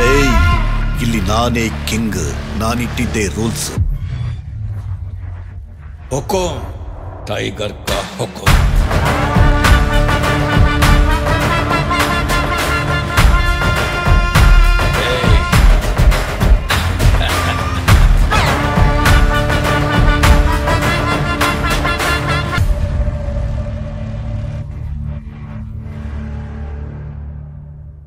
ಏಯ್ ಇಲ್ಲಿ ನಾನೇ ಕಿಂಗ್. ನಾನಿಟ್ಟಿದ್ದೆ ರೂಲ್ಸ್. ಹೊಕ್ಕೋ. ಟೈಗರ್ ಕಾ ಹೊಕ್ಕೋ.